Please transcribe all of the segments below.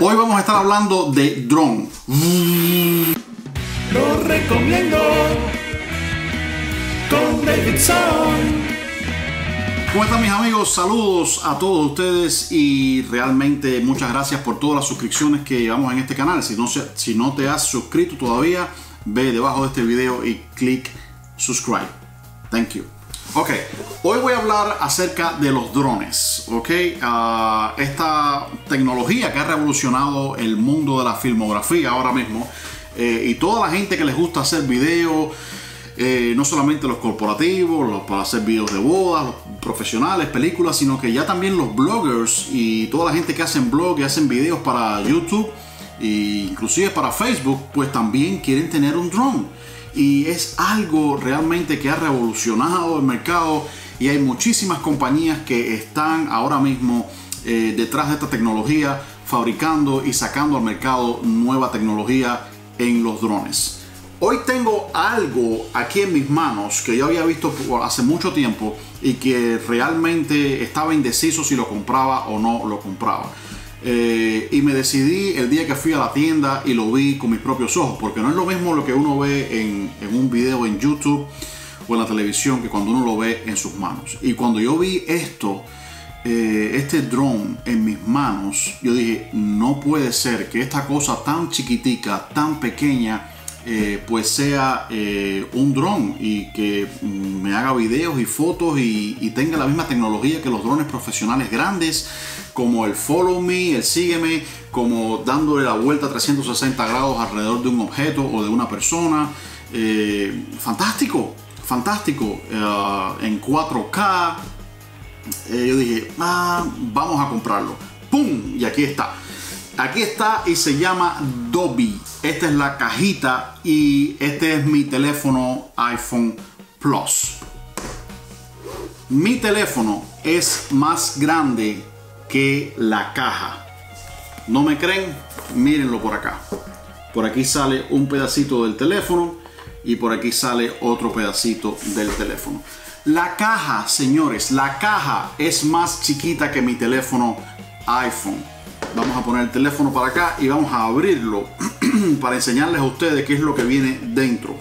Hoy vamos a estar hablando de drone. Lo recomiendo con Davidson. ¿Cómo están mis amigos? Saludos a todos ustedes y realmente muchas gracias por todas las suscripciones que llevamos en este canal. Si no, si no te has suscrito todavía, ve debajo de este video y clic subscribe. Thank you. Ok, hoy voy a hablar acerca de los drones, ok, Ah, esta tecnología que ha revolucionado el mundo de la filmografía ahora mismo eh, y toda la gente que les gusta hacer videos, eh, no solamente los corporativos, los para hacer videos de bodas, los profesionales, películas, sino que ya también los bloggers y toda la gente que hacen blog y hacen videos para YouTube e inclusive para Facebook, pues también quieren tener un drone. Y es algo realmente que ha revolucionado el mercado y hay muchísimas compañías que están ahora mismo eh, detrás de esta tecnología, fabricando y sacando al mercado nueva tecnología en los drones. Hoy tengo algo aquí en mis manos que yo había visto hace mucho tiempo y que realmente estaba indeciso si lo compraba o no lo compraba. Eh, y me decidí el día que fui a la tienda y lo vi con mis propios ojos, porque no es lo mismo lo que uno ve en, en un video en YouTube o en la televisión que cuando uno lo ve en sus manos. Y cuando yo vi esto, eh, este drone en mis manos, yo dije, no puede ser que esta cosa tan chiquitica, tan pequeña, eh, pues sea eh, un drone y que mm, me haga videos y fotos y, tenga la misma tecnología que los drones profesionales grandes, como el follow me, el sígueme, como dándole la vuelta a 360 grados alrededor de un objeto o de una persona. Eh, fantástico, fantástico, en 4K. Eh, yo dije, ah, vamos a comprarlo. ¡Pum! Y aquí está. Aquí está y se llama Dobby. Esta es la cajita y este es mi teléfono iPhone Plus. Mi teléfono es más grande que la caja. ¿No me creen? Mírenlo por acá. Por aquí sale un pedacito del teléfono y por aquí sale otro pedacito del teléfono. La caja, señores, la caja es más chiquita que mi teléfono iPhone. Vamos a poner el teléfono para acá y vamos a abrirlo para enseñarles a ustedes qué es lo que viene dentro.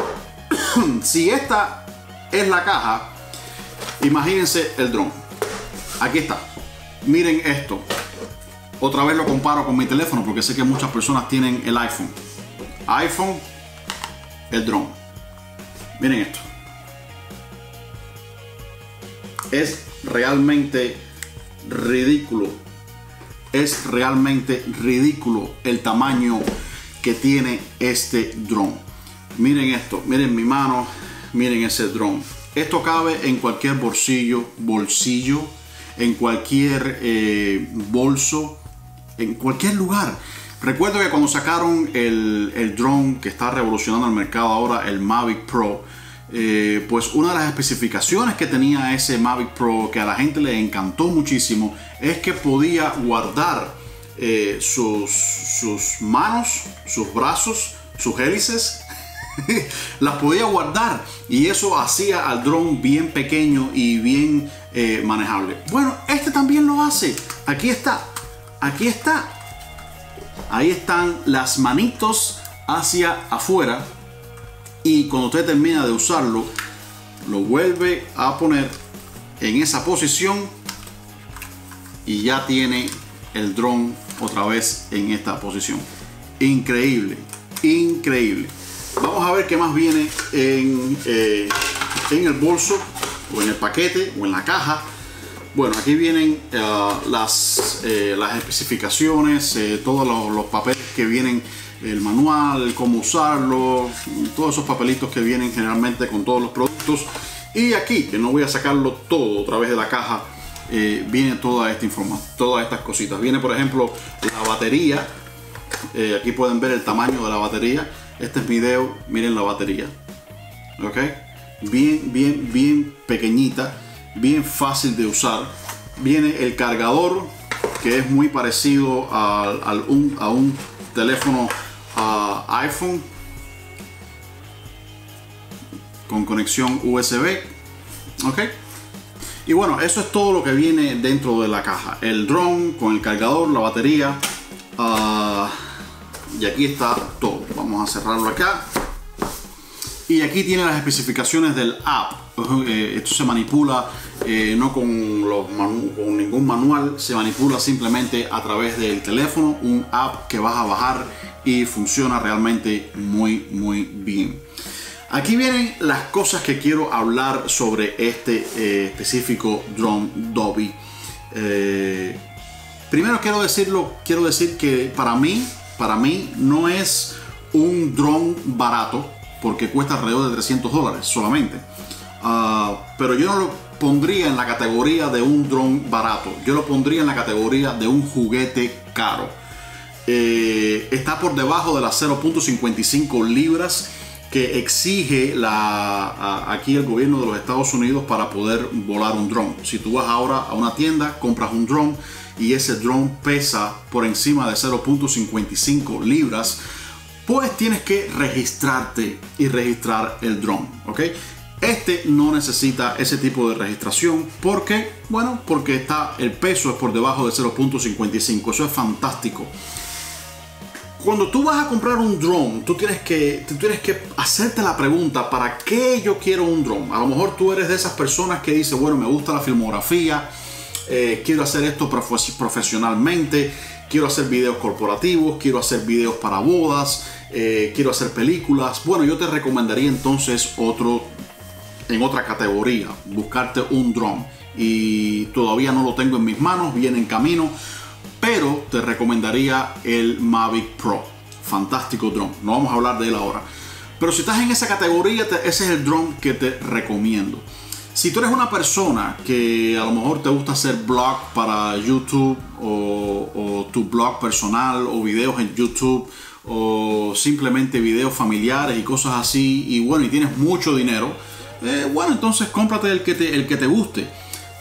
si esta es la caja, imagínense el dron. Aquí está. Miren esto. Otra vez lo comparo con mi teléfono porque sé que muchas personas tienen el iPhone. iPhone, el drone. Miren esto. Es realmente ridículo. Es realmente ridículo el tamaño que tiene este drone. Miren esto, miren mi mano, miren ese drone. Esto cabe en cualquier bolsillo, bolsillo, en cualquier eh, bolso, en cualquier lugar. Recuerdo que cuando sacaron el, el drone que está revolucionando el mercado ahora, el Mavic Pro, eh, pues una de las especificaciones que tenía ese Mavic Pro que a la gente le encantó muchísimo es que podía guardar eh, sus, sus manos, sus brazos, sus hélices las podía guardar y eso hacía al drone bien pequeño y bien eh, manejable. Bueno, este también lo hace. Aquí está, aquí está. Ahí están las manitos hacia afuera y cuando usted termina de usarlo, lo vuelve a poner en esa posición y ya tiene el dron otra vez en esta posición. Increíble, increíble. Vamos a ver qué más viene en, eh, en el bolso o en el paquete o en la caja. Bueno, aquí vienen eh, las, eh, las especificaciones, todos los papeles que vienen, el manual, cómo usarlo, todos esos papelitos que vienen generalmente con todos los productos. Y aquí, que no voy a sacarlo todo otra vez de la caja, eh, viene toda esta información, todas estas cositas. Viene, por ejemplo, la batería. Eh, aquí pueden ver el tamaño de la batería. Este es video, miren la batería. ¿Ok? Bien, bien, bien pequeñita, bien fácil de usar. Viene el cargador, que es muy parecido al, al un, a un teléfono ah, iPhone con conexión USB. ¿Ok? Y bueno, eso es todo lo que viene dentro de la caja. El drone con el cargador, la batería, Ah, y aquí está todo. Vamos a cerrarlo acá. Y aquí tiene las especificaciones del app. Eh, esto se manipula eh, no con, los con ningún manual, se manipula simplemente a través del teléfono, un app que vas a bajar y funciona realmente muy muy bien. Aquí vienen las cosas que quiero hablar sobre este eh, específico drone Dolby. primero quiero decirlo, quiero decir que para mí, para mí no es un drone barato porque cuesta alrededor de 300 dólares solamente. Ah, pero yo no lo pondría en la categoría de un dron barato, yo lo pondría en la categoría de un juguete caro. Eh, está por debajo de las 0.55 libras que exige aquí el gobierno de los Estados Unidos para poder volar un dron. Si tú vas ahora a una tienda, compras un dron y ese dron pesa por encima de 0.55 libras, pues tienes que registrarte y registrar el drone, ¿ok? Este no necesita ese tipo de registración porque, bueno, porque está, el peso es por debajo de 0.55, eso es fantástico. Cuando tú vas a comprar un drone, tú tienes que, tú tienes que hacerte la pregunta, ¿para qué yo quiero un drone? A lo mejor tú eres de esas personas que dice, bueno, me gusta la filmografía, eh, quiero hacer esto profesionalmente, quiero hacer videos corporativos, quiero hacer videos para bodas, eh, quiero hacer películas. Bueno, yo te recomendaría entonces otro, en otra categoría, buscarte un drone. Y todavía no lo tengo en mis manos, viene en camino, pero te recomendaría el Mavic Pro. Fantástico drone. No vamos a hablar de él ahora. Pero si estás en esa categoría, ese es el drone que te recomiendo. Si tú eres una persona que a lo mejor te gusta hacer blog para YouTube o, tu blog personal o videos en YouTube o simplemente videos familiares y cosas así y bueno y tienes mucho dinero, eh, bueno entonces cómprate el que te, el que te guste.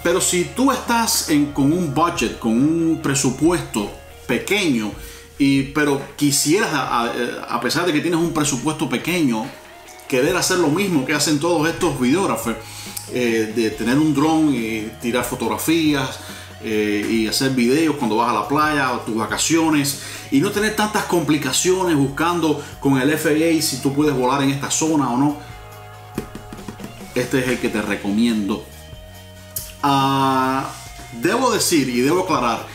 Pero si tú estás con un budget, con un presupuesto pequeño, y, pero quisieras, a, pesar de que tienes un presupuesto pequeño, querer hacer lo mismo que hacen todos estos videógrafos, eh, de tener un dron y tirar fotografías eh, y hacer videos cuando vas a la playa o tus vacaciones y no tener tantas complicaciones buscando con el FAA si tú puedes volar en esta zona o no. Este es el que te recomiendo. Ah, debo decir y debo aclarar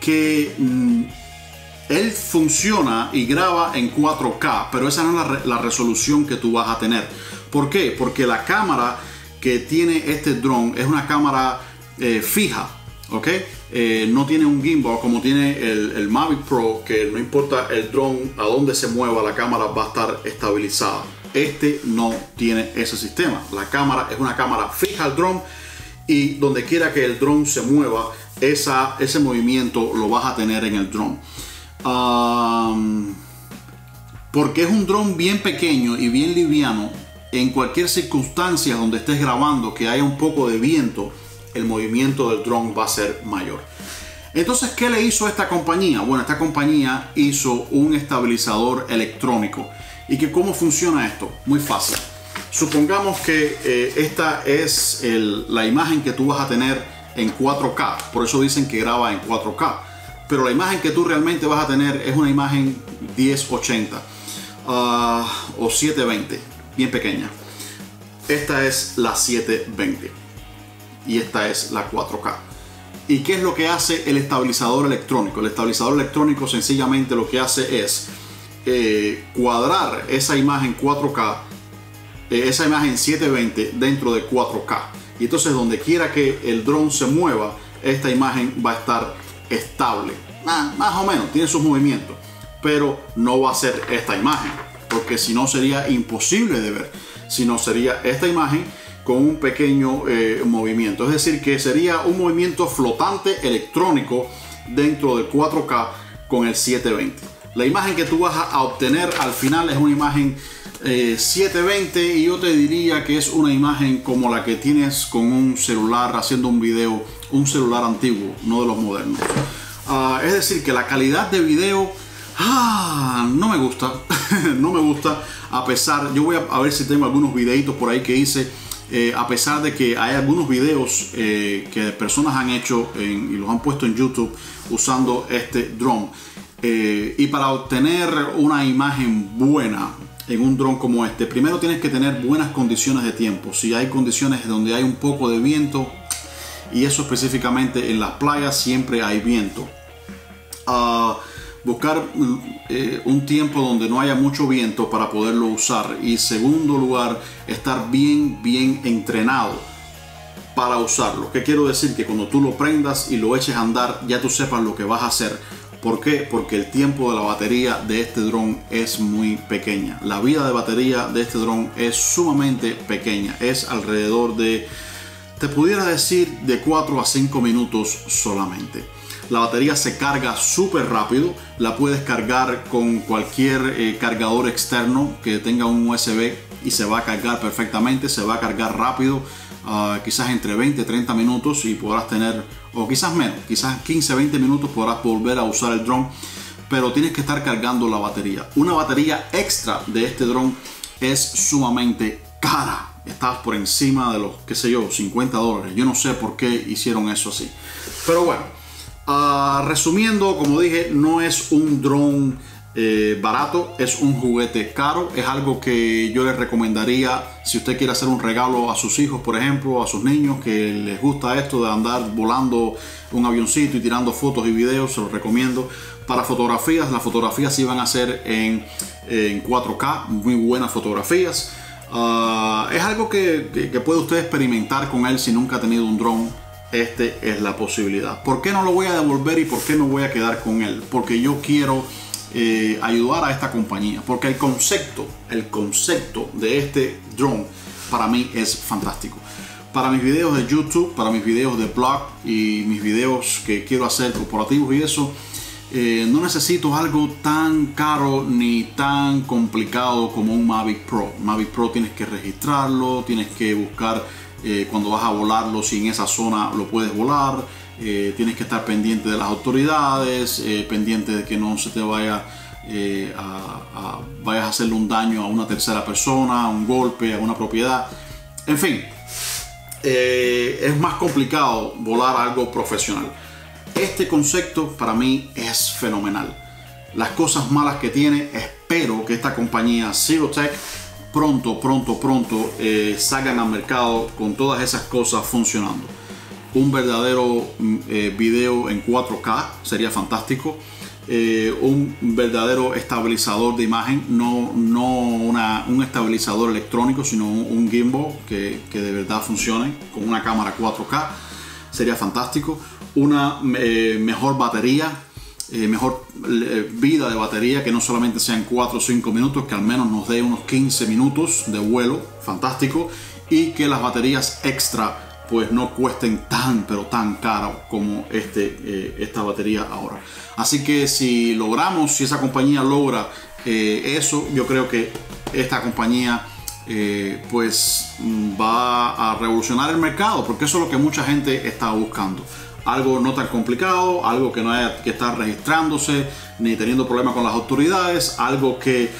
que mm, él funciona y graba en 4K, pero esa no es la, resolución que tú vas a tener. ¿Por qué? Porque la cámara que tiene este drone es una cámara eh, fija, ¿ok? Eh, no tiene un gimbal como tiene el, Mavic Pro, que no importa el drone a dónde se mueva, la cámara va a estar estabilizada. Este no tiene ese sistema. La cámara es una cámara fija al drone y donde quiera que el drone se mueva, esa, ese movimiento lo vas a tener en el drone. porque es un drone bien pequeño y bien liviano, en cualquier circunstancia donde estés grabando que haya un poco de viento, el movimiento del drone va a ser mayor. Entonces, ¿qué le hizo esta compañía? Bueno, esta compañía hizo un estabilizador electrónico. ¿Y que cómo funciona esto? Muy fácil. Supongamos que eh, esta es la imagen que tú vas a tener en 4K. Por eso dicen que graba en 4K. Pero la imagen que tú realmente vas a tener es una imagen 1080 ah, o 720 bien pequeña. Esta es la 720 y esta es la 4K. ¿Y qué es lo que hace el estabilizador electrónico? El estabilizador electrónico sencillamente lo que hace es eh, cuadrar esa imagen 4K, eh, esa imagen 720 dentro de 4K. Y entonces donde quiera que el dron se mueva, esta imagen va a estar estable. más o menos, tiene sus movimientos, pero no va a ser esta imagen porque si no sería imposible de ver, si no sería esta imagen con un pequeño eh, movimiento, es decir, que sería un movimiento flotante electrónico dentro del 4K con el 720. La imagen que tú vas a obtener al final es una imagen 720 eh, y yo te diría que es una imagen como la que tienes con un celular haciendo un video, un celular antiguo, no de los modernos. Ah, es decir, que la calidad de video Ah, no me gusta, no me gusta. A pesar, yo voy a, ver si tengo algunos videitos por ahí que hice. Eh, a pesar de que hay algunos videos eh, que personas han hecho y los han puesto en YouTube usando este drone. Eh, y para obtener una imagen buena en un dron como este, primero tienes que tener buenas condiciones de tiempo. Si hay condiciones donde hay un poco de viento, y eso específicamente en las playas siempre hay viento. Ah, buscar eh, un tiempo donde no haya mucho viento para poderlo usar. Y segundo lugar, estar bien, bien entrenado para usarlo. ¿Qué quiero decir? Que cuando tú lo prendas y lo eches a andar, ya tú sepas lo que vas a hacer. ¿Por qué? Porque el tiempo de la batería de este dron es muy pequeña. La vida de batería de este dron es sumamente pequeña. Es alrededor de, te pudiera decir, de 4 a 5 minutos solamente. La batería se carga súper rápido. La puedes cargar con cualquier eh, cargador externo que tenga un USB y se va a cargar perfectamente. Se va a cargar rápido quizás entre 20 30 minutos y podrás tener, o quizás menos, quizás 15 20 minutos podrás volver a usar el drone, pero tienes que estar cargando la batería. Una batería extra de este drone es sumamente cara. Estás por encima de los, qué sé yo, 50 dólares. Yo no sé por qué hicieron eso así. Pero bueno, ah, resumiendo, como dije, no es un drone eh, barato, es un juguete caro, es algo que yo les recomendaría si usted quiere hacer un regalo a sus hijos, por ejemplo, a sus niños que les gusta esto de andar volando un avioncito y tirando fotos y videos, se los recomiendo. Para fotografías, las fotografías sí van a ser en, en 4K, muy buenas fotografías. Ah, es algo que, que puede usted experimentar con él si nunca ha tenido un drone este es la posibilidad. ¿Por qué no lo voy a devolver y por qué no voy a quedar con él? Porque yo quiero eh, ayudar a esta compañía. Porque el concepto, el concepto de este drone para mí es fantástico. Para mis videos de YouTube, para mis videos de blog y mis videos que quiero hacer corporativos y eso, eh, no necesito algo tan caro ni tan complicado como un Mavic Pro. Mavic Pro tienes que registrarlo, tienes que buscar eh, cuando vas a volarlo si en esa zona lo puedes volar eh, tienes que estar pendiente de las autoridades, eh, pendiente de que no se te vaya eh, a, vayas a hacerle un daño a una tercera persona, a un golpe, a una propiedad. En fin, es más complicado volar algo profesional. Este concepto para mí es fenomenal. Las cosas malas que tiene, espero que esta compañía Tech pronto, pronto, pronto salgan al mercado con todas esas cosas funcionando un verdadero mm, eh, video en 4K, sería fantástico. Eh, un verdadero estabilizador de imagen, no, no un estabilizador electrónico, sino un, gimbal que, de verdad funcione con una cámara 4K, sería fantástico. Una eh, mejor batería, mejor vida de batería, que no solamente sean 4 o 5 minutos, que al menos nos dé unos 15 minutos de vuelo, fantástico, y que las baterías extra pues no cuesten tan pero tan caro como este, eh, esta batería ahora. Así que si logramos, si esa compañía logra eh, eso, yo creo que esta compañía eh, pues va a revolucionar el mercado porque eso es lo que mucha gente está buscando. Algo no tan complicado, algo que no haya que estar registrándose ni teniendo problemas con las autoridades, algo que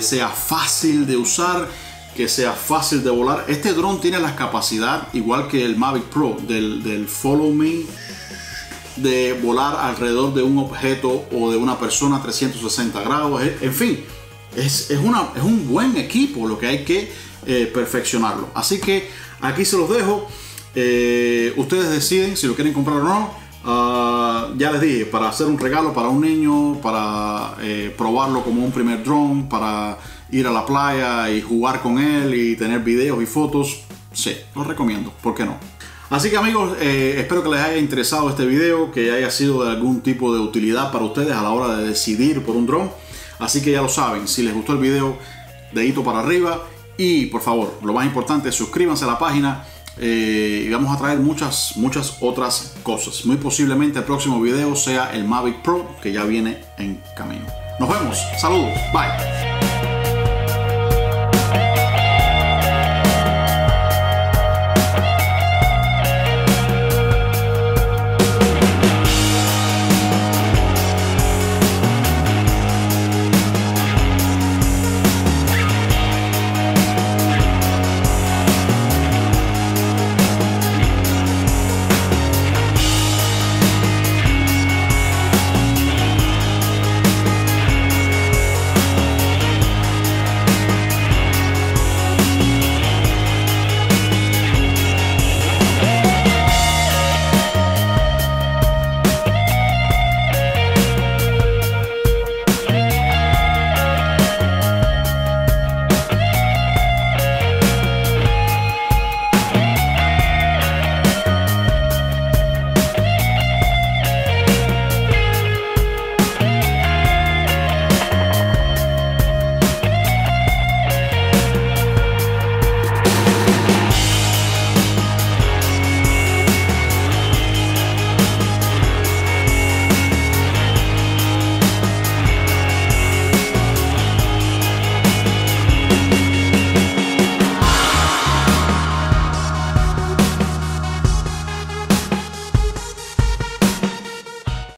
sea fácil de usar que sea fácil de volar. Este dron tiene la capacidad, igual que el Mavic Pro, del, Follow Me, de volar alrededor de un objeto o de una persona 360 grados. En fin, es, una, es un buen equipo lo que hay que eh, perfeccionarlo. Así que aquí se los dejo. Eh, ustedes deciden si lo quieren comprar o no. Ah, ya les dije, para hacer un regalo para un niño, para eh, probarlo como un primer drone, para ir a la playa y jugar con él y tener videos y fotos, sí, los recomiendo, ¿por qué no? Así que amigos, eh, espero que les haya interesado este video, que haya sido de algún tipo de utilidad para ustedes a la hora de decidir por un dron. Así que ya lo saben, si les gustó el video, dedito para arriba y por favor, lo más importante, suscríbanse a la página eh, y vamos a traer muchas, muchas otras cosas. Muy posiblemente el próximo video sea el Mavic Pro que ya viene en camino. Nos vemos, saludos, bye.